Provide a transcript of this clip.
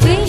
vem